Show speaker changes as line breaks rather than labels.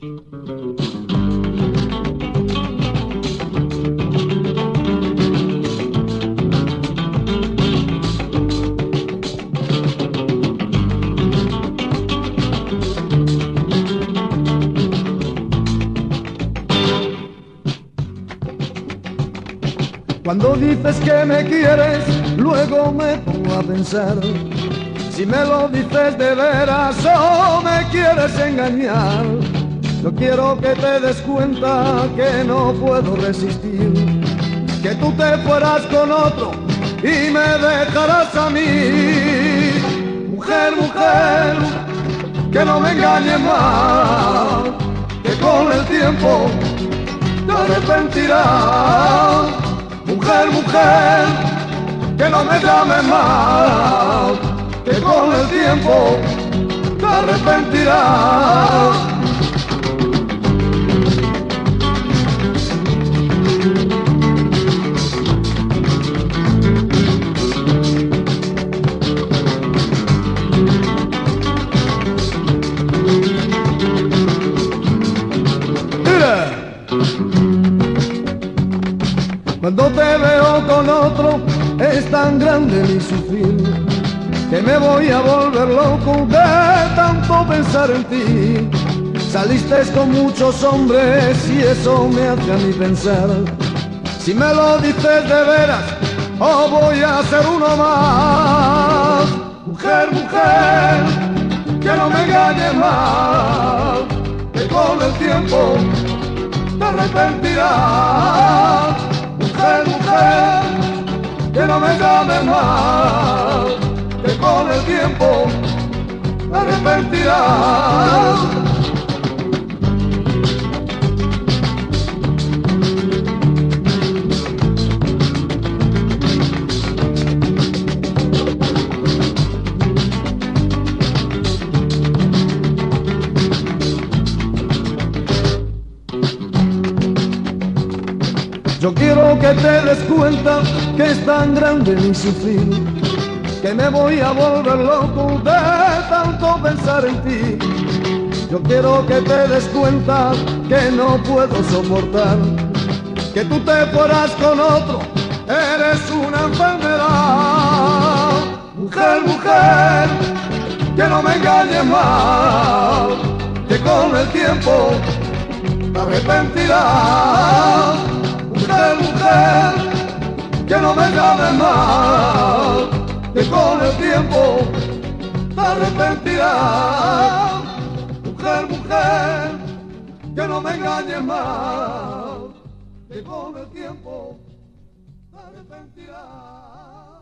Cuando dices que me quieres, luego me pongo a pensar. Si me lo dices de veras o me quieres engañar, no quiero que te des cuenta que no puedo resistir. Que tú te fueras con otro y me dejarás a mí. Mujer, mujer, que no me engañes más, que con el tiempo te arrepentirás Mujer, mujer, que no me llames más, que con el tiempo te arrepentirás. Cuando te veo con otro es tan grande mi sufrir que me voy a volver loco de tanto pensar en ti. Saliste con muchos hombres y eso me hace a mí pensar. Si me lo dices de veras o voy a ser uno más. Mujer, mujer, que no me engañes más, que con el tiempo arrepentirás mujer, mujer, que no me llames más, que con el tiempo arrepentirás. Yo quiero que te des cuenta que es tan grande mi sufrir, que me voy a volver loco de tanto pensar en ti. Yo quiero que te des cuenta que no puedo soportar, que tú te fueras con otro, eres una enfermedad. Mujer, mujer, que no me engañes más, que con el tiempo te arrepentirás mujer, que no me llames más, que con el tiempo te arrepentirás. Mujer, mujer, que no me engañes más, que con el tiempo te arrepentirás.